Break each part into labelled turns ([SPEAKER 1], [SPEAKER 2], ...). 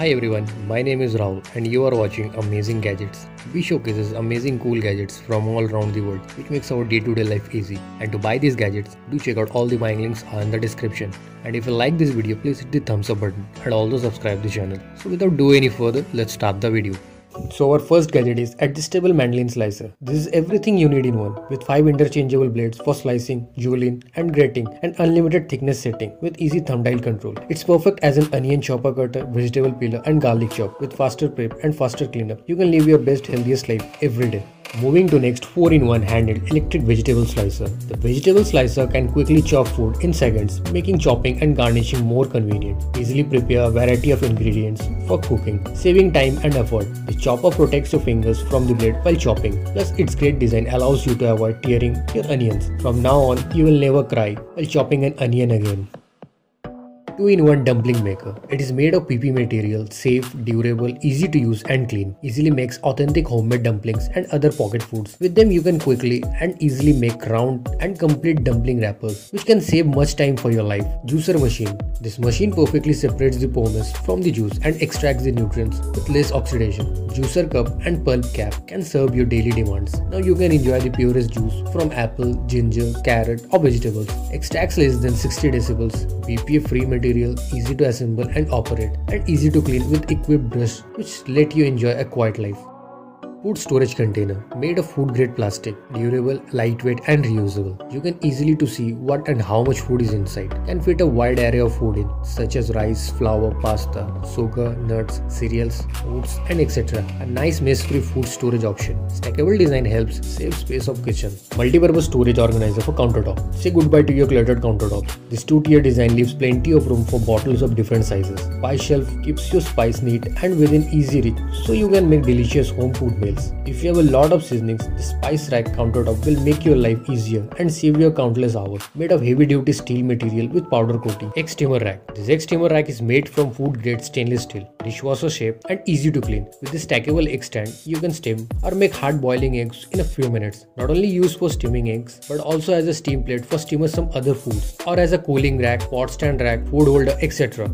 [SPEAKER 1] Hi everyone, my name is Rahul and you are watching Amazing Gadgets. We showcases amazing cool gadgets from all around the world which makes our day-to-day life easy. And to buy these gadgets, do check out all the buying links are in the description. And if you like this video, please hit the thumbs up button and also subscribe the channel. So without doing any further, let's start the video. So our first gadget is adjustable mandoline slicer. This is everything you need in one with 5 interchangeable blades for slicing, julienne and grating and unlimited thickness setting with easy thumbnail control. It's perfect as an onion chopper cutter, vegetable peeler and garlic chop with faster prep and faster cleanup. You can live your best healthiest life every day. Moving to next 4-in-1 handheld electric vegetable slicer. The vegetable slicer can quickly chop food in seconds, making chopping and garnishing more convenient. Easily prepare a variety of ingredients for cooking, saving time and effort. The chopper protects your fingers from the blade while chopping. Plus its great design allows you to avoid tearing your onions. From now on, you will never cry while chopping an onion again. 2-in-1 dumpling maker. It is made of PP material, safe, durable, easy to use and clean. Easily makes authentic homemade dumplings and other pocket foods. With them you can quickly and easily make round and complete dumpling wrappers which can save much time for your life. Juicer machine. This machine perfectly separates the pomace from the juice and extracts the nutrients with less oxidation. Juicer cup and pulp cap can serve your daily demands. Now you can enjoy the purest juice from apple, ginger, carrot or vegetables. Extracts less than 60 decibels. BPA free material material, easy to assemble and operate, and easy to clean with equipped brush which let you enjoy a quiet life. Food storage container made of food grade plastic, durable, lightweight and reusable. You can easily to see what and how much food is inside. Can fit a wide area of food in such as rice, flour, pasta, sugar, nuts, cereals, oats and etc. A nice mess-free food storage option. Stackable design helps save space of kitchen. Multi-purpose storage organizer for countertop. Say goodbye to your cluttered countertop. This two-tier design leaves plenty of room for bottles of different sizes. Spice shelf keeps your spice neat and within easy reach so you can make delicious home food If you have a lot of seasonings, the spice rack countertop will make your life easier and save you countless hours. Made of heavy duty steel material with powder coating. Egg steamer rack. This egg steamer rack is made from food grade stainless steel, dishwasher shape and easy to clean. With this stackable egg stand, you can steam or make hard boiling eggs in a few minutes. Not only used for steaming eggs, but also as a steam plate for steaming some other foods or as a cooling rack, pot stand rack, food holder, etc.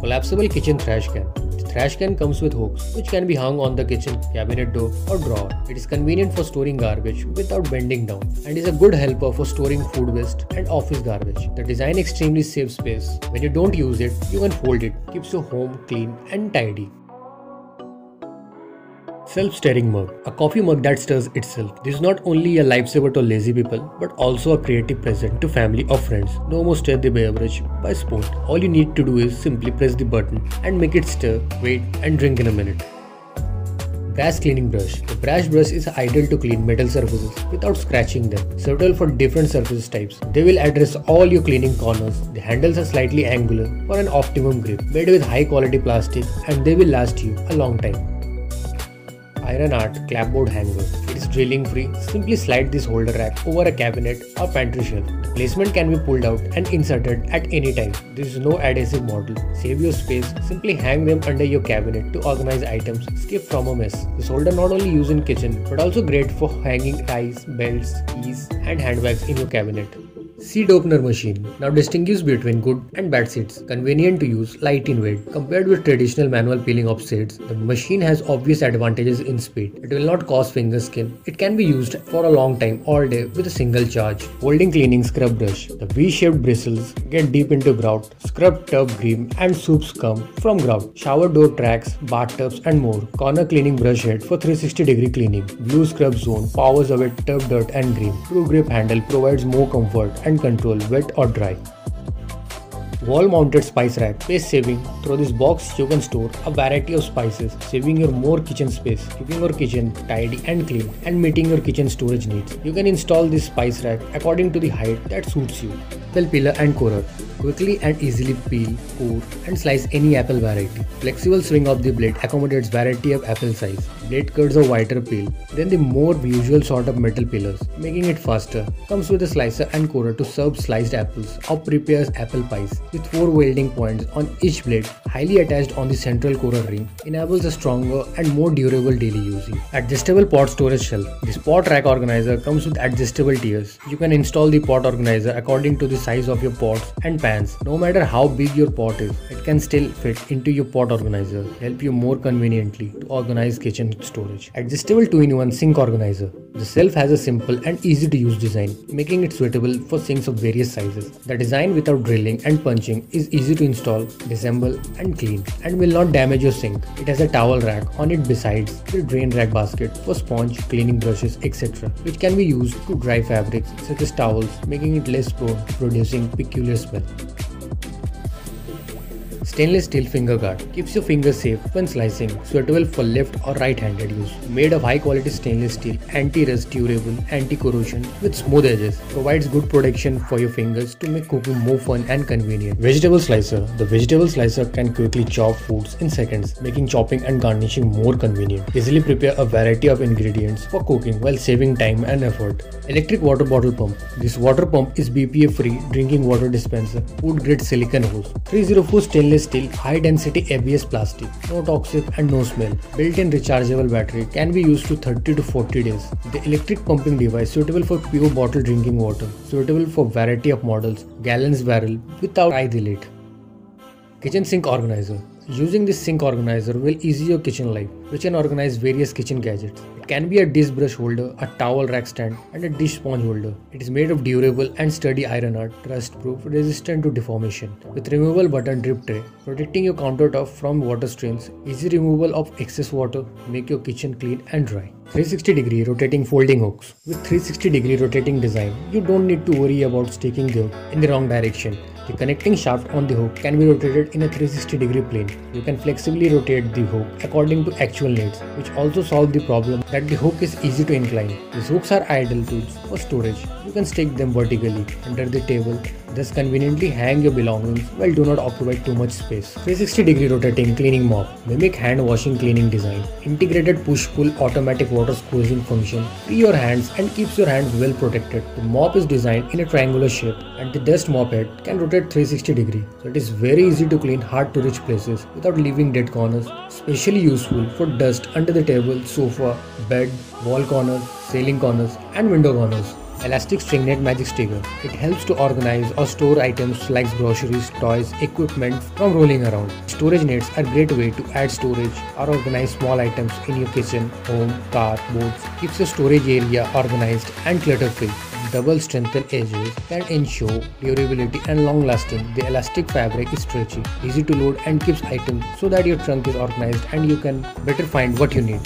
[SPEAKER 1] Collapsible kitchen trash can. Trash can comes with hooks, which can be hung on the kitchen cabinet door or drawer. It is convenient for storing garbage without bending down and is a good helper for storing food waste and office garbage. The design extremely saves space. When you don't use it, you can fold it. Keeps your home clean and tidy. Self-stirring mug, a coffee mug that stirs itself. This is not only a lifesaver to lazy people, but also a creative present to family or friends. No more stir the beverage by spoon. All you need to do is simply press the button and make it stir, wait and drink in a minute. Brass cleaning brush. The brass brush is ideal to clean metal surfaces without scratching them. Suitable for different surface types. They will address all your cleaning corners. The handles are slightly angular for an optimum grip. Made with high quality plastic and they will last you a long time. Iron Art clapboard hanger. It is drilling free. Simply slide this holder rack over a cabinet or pantry shelf. The placement can be pulled out and inserted at any time. There is no adhesive model. Save your space. Simply hang them under your cabinet to organize items. Skip from a mess. This holder not only used in kitchen but also great for hanging ties, belts, keys and handbags in your cabinet. Seed opener machine now distinguish between good and bad seeds. Convenient to use, light in weight. Compared with traditional manual peeling of seeds, the machine has obvious advantages in speed. It will not cause finger skin. It can be used for a long time all day with a single charge. Holding cleaning scrub brush. The V-shaped bristles get deep into grout. Scrub tub cream and soups come from grout. Shower door tracks, bathtubs and more. Corner cleaning brush head for 360 degree cleaning. Blue scrub zone powers away tub dirt and grime. True grip handle provides more comfort and and control wet or dry. Wall mounted spice rack. Space saving. Through this box you can store a variety of spices, saving your more kitchen space, keeping your kitchen tidy and clean, and meeting your kitchen storage needs. You can install this spice rack according to the height that suits you. Apple peeler and corer. Quickly and easily peel, and slice any apple variety. Flexible swing of the blade accommodates variety of apple size. Blade cuts a wider peel than the more usual sort of metal peelers, making it faster. Comes with a slicer and corer to serve sliced apples or prepares apple pies with 4 welding points on each blade, highly attached on the central corer ring, enables a stronger and more durable daily using. Adjustable pot storage shelf. This pot rack organizer comes with adjustable tiers. You can install the pot organizer according to the size of your pots and pans pans. No matter how big your pot is, it can still fit into your pot organizer, help you more conveniently to organize kitchen storage. Adjustable 2-in-1 sink organizer. The shelf has a simple and easy to use design, making it suitable for sinks of various sizes. The design without drilling and punching is easy to install, disassemble and clean and will not damage your sink. It has a towel rack on it besides the drain rack basket for sponge, cleaning brushes, etc. which can be used to dry fabrics such as towels, making it less prone to producing peculiar smell. Stainless steel finger guard keeps your fingers safe when slicing, suitable for left or right-handed use. Made of high-quality stainless steel, anti-rust, durable, anti-corrosion with smooth edges, provides good protection for your fingers to make cooking more fun and convenient. Vegetable slicer. The vegetable slicer can quickly chop foods in seconds, making chopping and garnishing more convenient. Easily prepare a variety of ingredients for cooking while saving time and effort. Electric water bottle pump. This water pump is BPA-free drinking water dispenser, food-grade silicone hose, 304 stainless stainless steel high density ABS plastic, no toxic and no smell. Built-in rechargeable battery can be used to 30 to 40 days. The electric pumping device suitable for pure bottle drinking water, suitable for variety of models, gallons barrel without eye. Kitchen sink organizer. Using this sink organizer will ease your kitchen life, which can organize various kitchen gadgets. Can be a dish brush holder, a towel rack stand, and a dish sponge holder. It is made of durable and sturdy iron art, rust proof, resistant to deformation, with removable button drip tray, protecting your countertop from water streams, easy removal of excess water, make your kitchen clean and dry. 360 degree rotating folding hooks. With 360 degree rotating design, you don't need to worry about sticking the in the wrong direction the connecting shaft on the hook can be rotated in a 360 degree plane. You can flexibly rotate the hook according to actual needs, which also solve the problem that the hook is easy to incline. These hooks are ideal tools for storage. You can stick them vertically under the table Thus conveniently hang your belongings while do not occupy too much space. 360 degree rotating cleaning mop. Mimic hand washing cleaning design. Integrated push-pull automatic water squeezing function. Free your hands and keeps your hands well protected. The mop is designed in a triangular shape and the dust mop head can rotate 360 degree. So it is very easy to clean hard to reach places without leaving dead corners. Especially useful for dust under the table, sofa, bed, wall corners, ceiling corners and window corners. Elastic Stringnet Magic Sticker. It helps to organize or store items like groceries, toys, equipment from rolling around. Storage nets are a great way to add storage or organize small items in your kitchen, home, car, boats. Keeps your storage area organized and clutter-free double strengthened edges can ensure durability and long lasting. The elastic fabric is stretchy, easy to load and keeps items so that your trunk is organized and you can better find what you need.